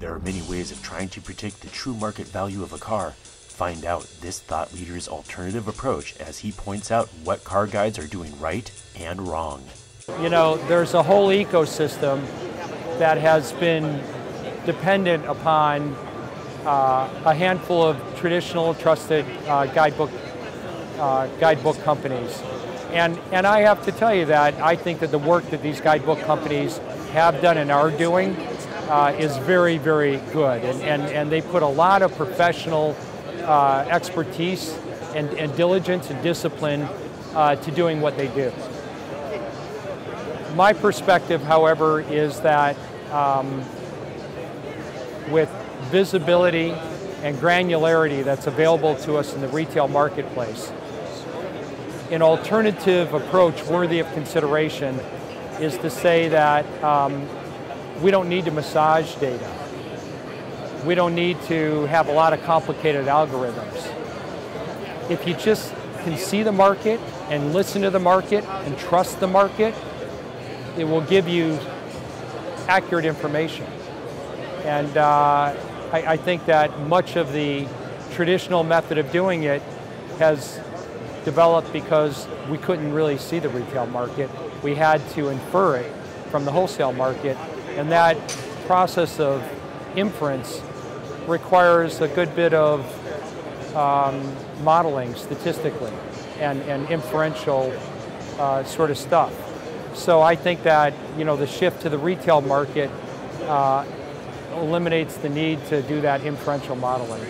There are many ways of trying to predict the true market value of a car. Find out this thought leader's alternative approach as he points out what car guides are doing right and wrong. You know, there's a whole ecosystem that has been dependent upon uh, a handful of traditional trusted uh, guidebook uh, guidebook companies. And, and I have to tell you that I think that the work that these guidebook companies have done and are doing uh, is very, very good. And, and, and they put a lot of professional uh, expertise and, and diligence and discipline uh, to doing what they do. My perspective, however, is that um, with visibility and granularity that's available to us in the retail marketplace, an alternative approach worthy of consideration is to say that um, we don't need to massage data. We don't need to have a lot of complicated algorithms. If you just can see the market and listen to the market and trust the market, it will give you accurate information. And uh, I, I think that much of the traditional method of doing it has developed because we couldn't really see the retail market. We had to infer it from the wholesale market, and that process of inference requires a good bit of um, modeling statistically and, and inferential uh, sort of stuff. So I think that you know the shift to the retail market uh, eliminates the need to do that inferential modeling.